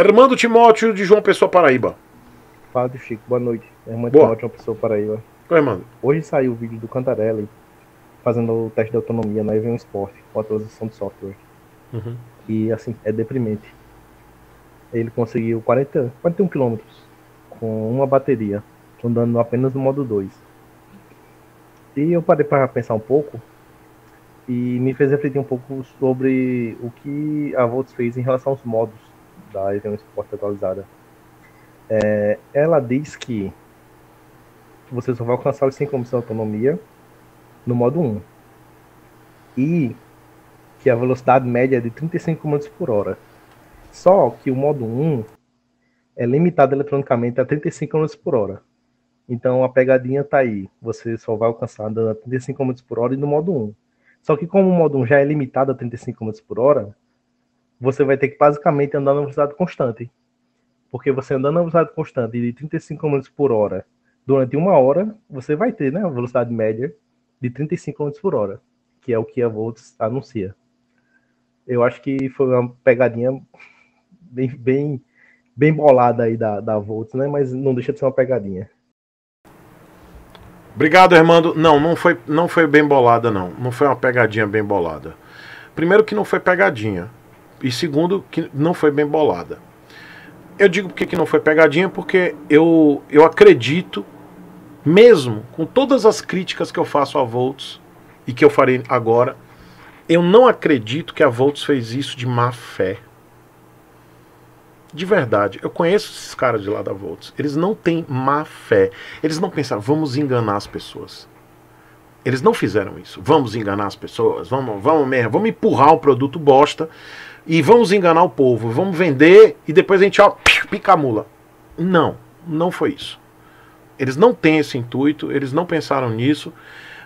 Armando Timóteo de João Pessoa, Paraíba. Fala, Chico. Boa noite. Armando Boa. Timóteo, João Pessoa, Paraíba. Oi, Armando. Hoje saiu o vídeo do Cantarelli fazendo o teste de autonomia na Evian Sport com atualização de software. Uhum. E assim, é deprimente. Ele conseguiu 40, 41 km com uma bateria, andando apenas no modo 2. E eu parei para pensar um pouco e me fez refletir um pouco sobre o que a Volts fez em relação aos modos da Evian Sport atualizada. É, ela diz que você só vai alcançar os 100 km de autonomia no modo 1. E que a velocidade média é de 35 km por hora. Só que o modo 1 é limitado eletronicamente a 35 km por hora. Então a pegadinha tá aí. Você só vai alcançar andando a 35 km por hora e no modo 1. Só que como o modo 1 já é limitado a 35 km por hora, você vai ter que basicamente andar na velocidade constante. Porque você andando na velocidade constante de 35 km por hora durante uma hora, você vai ter né, a velocidade média de 35 km por hora, que é o que a Volts anuncia. Eu acho que foi uma pegadinha bem, bem, bem bolada aí da, da Volts, né? Mas não deixa de ser uma pegadinha. Obrigado, Armando. Não, não foi, não foi bem bolada, não. Não foi uma pegadinha bem bolada. Primeiro que não foi pegadinha. E segundo, que não foi bem bolada. Eu digo porque que não foi pegadinha, porque eu, eu acredito, mesmo com todas as críticas que eu faço a Volts e que eu farei agora, eu não acredito que a Volts fez isso de má fé. De verdade, eu conheço esses caras de lá da Volts. Eles não têm má fé. Eles não pensaram, vamos enganar as pessoas. Eles não fizeram isso. Vamos enganar as pessoas, vamos, vamos vamos empurrar um produto bosta e vamos enganar o povo, vamos vender e depois a gente ó, pica a mula. Não, não foi isso. Eles não têm esse intuito, eles não pensaram nisso,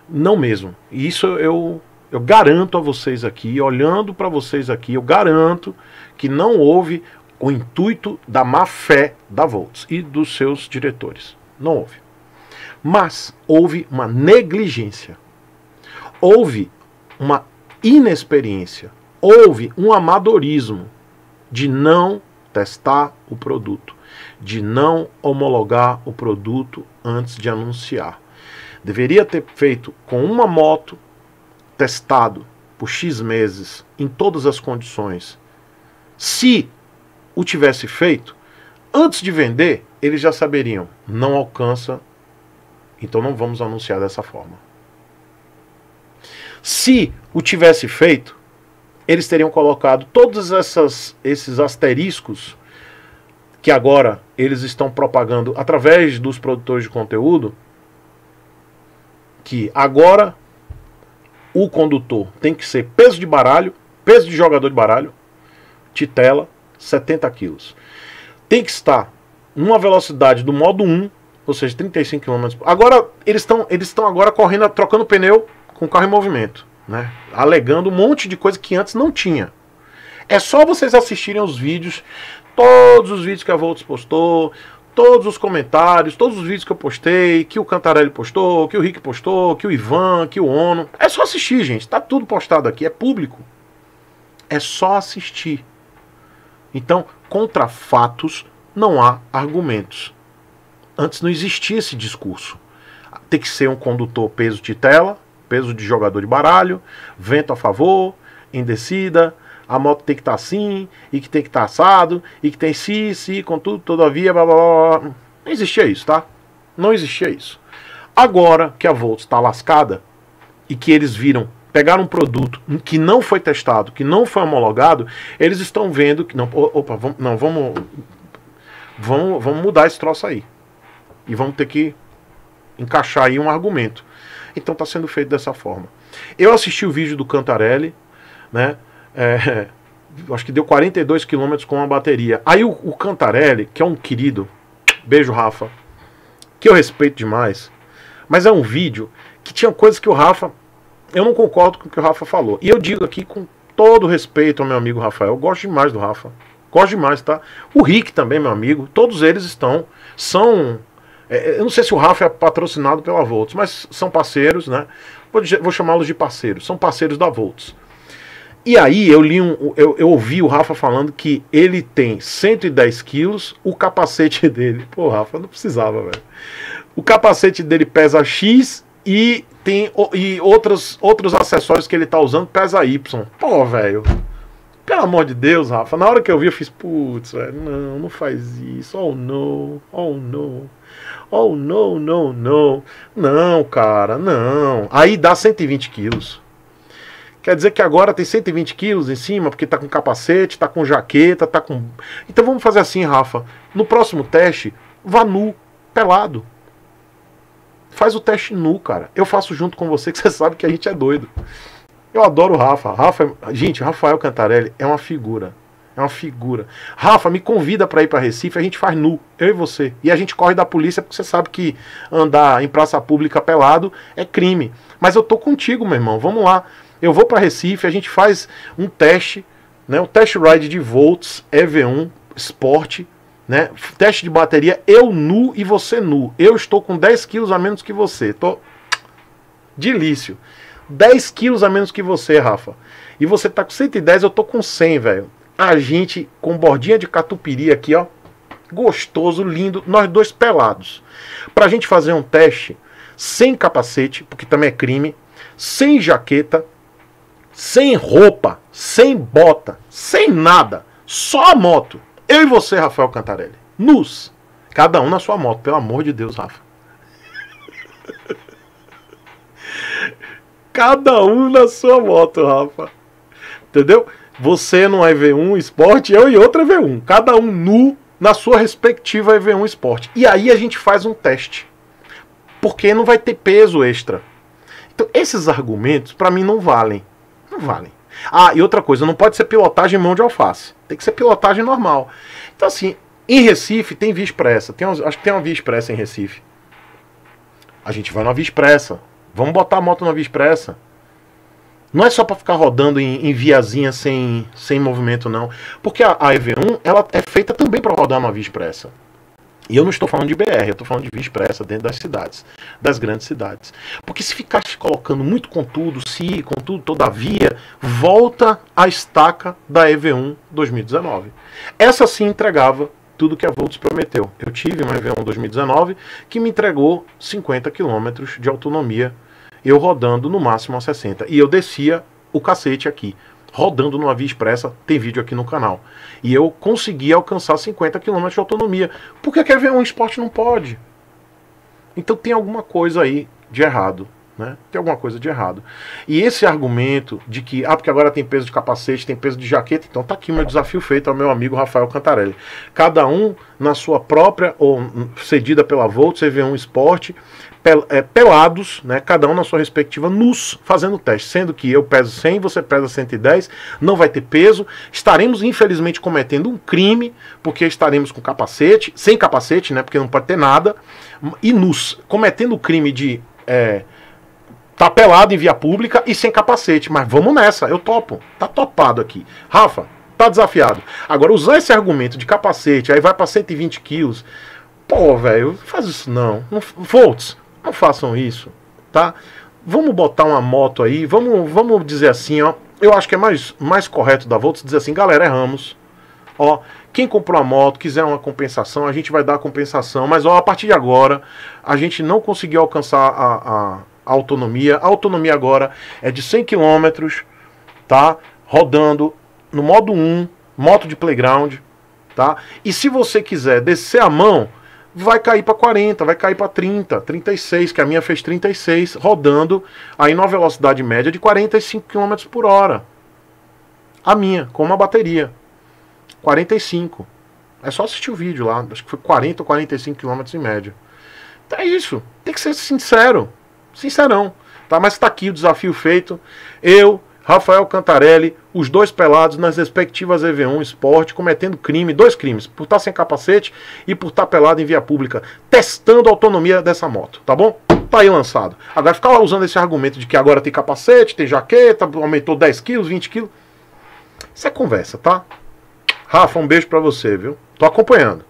não mesmo. E isso eu eu garanto a vocês aqui, olhando para vocês aqui, eu garanto que não houve o intuito da má fé da Volts e dos seus diretores. Não houve. Mas houve uma negligência. Houve uma inexperiência. Houve um amadorismo de não testar o produto, de não homologar o produto antes de anunciar. Deveria ter feito com uma moto testado por X meses em todas as condições. Se o tivesse feito, antes de vender, eles já saberiam, não alcança, então não vamos anunciar dessa forma. Se o tivesse feito, eles teriam colocado todos essas, esses asteriscos que agora eles estão propagando através dos produtores de conteúdo, que agora o condutor tem que ser peso de baralho, peso de jogador de baralho, titela, 70 quilos. Tem que estar numa velocidade do modo 1, ou seja, 35 km. Agora eles estão eles estão agora correndo, trocando pneu com o carro em movimento, né? Alegando um monte de coisa que antes não tinha. É só vocês assistirem os vídeos, todos os vídeos que a Volts postou, todos os comentários, todos os vídeos que eu postei, que o Cantarelli postou, que o Rick postou, que o Ivan, que o Ono. É só assistir, gente. Tá tudo postado aqui, é público. É só assistir. Então, contra fatos não há argumentos. Antes não existia esse discurso. Tem que ser um condutor peso de tela, peso de jogador de baralho, vento a favor, em descida, a moto tem que estar tá assim, e que tem que estar tá assado, e que tem si, si, contudo, todavia, blá, blá, blá. Não existia isso, tá? Não existia isso. Agora que a Volts está lascada e que eles viram pegar um produto que não foi testado, que não foi homologado, eles estão vendo que não, opa, vamos, não, vamos, vamos, vamos mudar esse troço aí. E vamos ter que encaixar aí um argumento. Então está sendo feito dessa forma. Eu assisti o vídeo do Cantarelli, né? É, acho que deu 42 km com a bateria. Aí o, o Cantarelli, que é um querido, beijo Rafa, que eu respeito demais, mas é um vídeo que tinha coisas que o Rafa, eu não concordo com o que o Rafa falou. E eu digo aqui com todo respeito ao meu amigo Rafael, eu gosto demais do Rafa. Gosto demais, tá? O Rick também, meu amigo, todos eles estão, são eu não sei se o Rafa é patrocinado pela Volts, mas são parceiros, né? Vou, chamá-los de parceiros. São parceiros da Volts. E aí eu li um, eu, eu ouvi o Rafa falando que ele tem 110 quilos, o capacete dele. Pô, Rafa, não precisava, velho. O capacete dele pesa X e tem e outros, outros acessórios que ele tá usando pesa Y. Pô, velho. Pelo amor de Deus, Rafa. Na hora que eu vi, eu fiz, putz, velho, não, não faz isso. Oh, no. Oh, no. Oh, no, no, no. Não, cara, não. Aí dá 120 quilos. Quer dizer que agora tem 120 quilos em cima, porque tá com capacete, tá com jaqueta, tá com. Então vamos fazer assim, Rafa. No próximo teste, vá nu, pelado. Faz o teste nu, cara. Eu faço junto com você, que você sabe que a gente é doido. Eu adoro o Rafa. Rafa, gente, Rafael Cantarelli é uma figura. É uma figura. Rafa, me convida para ir para Recife, a gente faz nu, eu e você. E a gente corre da polícia porque você sabe que andar em praça pública pelado é crime. Mas eu tô contigo, meu irmão. Vamos lá. Eu vou para Recife, a gente faz um teste, né, um test ride de volts EV1 Sport, né, teste de bateria, eu nu e você nu. Eu estou com 10 quilos a menos que você. Tô delício. 10 quilos a menos que você, Rafa. E você tá com 110, eu tô com 100, velho. A gente com bordinha de catupiry aqui, ó. Gostoso, lindo. Nós dois pelados. Pra gente fazer um teste sem capacete, porque também é crime, sem jaqueta, sem roupa, sem bota, sem nada, só a moto. Eu e você, Rafael Cantarelli, nus. Cada um na sua moto, pelo amor de Deus, Rafa. Cada um na sua moto, Rafa. Entendeu? Você no EV1 Sport, eu e outra EV1. Cada um nu na sua respectiva EV1 Sport. E aí a gente faz um teste. Porque não vai ter peso extra. Então, esses argumentos, para mim, não valem. Não valem. Ah, e outra coisa, não pode ser pilotagem mão de alface. Tem que ser pilotagem normal. Então, assim, em Recife tem via expressa. Tem, acho que tem uma via expressa em Recife. A gente vai na via expressa. Vamos botar a moto na via expressa. Não é só para ficar rodando em, em, viazinha sem, sem movimento, não. Porque a, a EV1 ela é feita também para rodar numa via expressa. E eu não estou falando de BR, eu estou falando de via expressa dentro das cidades, das grandes cidades. Porque se ficar colocando muito contudo, se, contudo, todavia, volta a estaca da EV1 2019. Essa sim entregava tudo que a Volts prometeu. Eu tive uma EV1 2019 que me entregou 50 km de autonomia, eu rodando no máximo a 60. E eu descia o cacete aqui rodando numa via expressa, tem vídeo aqui no canal. E eu consegui alcançar 50 km de autonomia. Por que quer ver um esporte não pode? Então tem alguma coisa aí de errado. Né? Tem alguma coisa de errado. E esse argumento de que, ah, porque agora tem peso de capacete, tem peso de jaqueta, então tá aqui meu desafio feito ao meu amigo Rafael Cantarelli. Cada um na sua própria, ou cedida pela Volt, CV1 Sport, pel, é, pelados, né, cada um na sua respectiva, nus, fazendo teste. Sendo que eu peso 100, você pesa 110, não vai ter peso. Estaremos, infelizmente, cometendo um crime, porque estaremos com capacete, sem capacete, né, porque não pode ter nada, e nus, cometendo o crime de. É, Tá pelado em via pública e sem capacete. Mas vamos nessa, eu topo. Tá topado aqui. Rafa, tá desafiado. Agora, usar esse argumento de capacete, aí vai para 120 quilos. Pô, velho, faz isso não. não. Volts, não façam isso, tá? Vamos botar uma moto aí, vamos, vamos dizer assim, ó. Eu acho que é mais, mais correto da Volts dizer assim, galera, erramos. Ó, quem comprou a moto, quiser uma compensação, a gente vai dar a compensação. Mas ó, a partir de agora, a gente não conseguiu alcançar a, a a autonomia. A autonomia agora é de 100 km, tá? Rodando no modo 1, moto de playground, tá? E se você quiser descer a mão, vai cair para 40, vai cair para 30, 36, que a minha fez 36, rodando aí numa velocidade média de 45 km por hora. A minha, com uma bateria. 45. É só assistir o vídeo lá, acho que foi 40 ou 45 km em média. Então é isso, tem que ser sincero. Sincerão. Tá? Mas está aqui o desafio feito. Eu, Rafael Cantarelli, os dois pelados nas respectivas EV1 Sport, cometendo crime, dois crimes, por estar sem capacete e por estar pelado em via pública, testando a autonomia dessa moto, tá bom? Tá aí lançado. Agora ficar usando esse argumento de que agora tem capacete, tem jaqueta, aumentou 10 quilos, 20 quilos. Isso é conversa, tá? Rafa, um beijo pra você, viu? Tô acompanhando.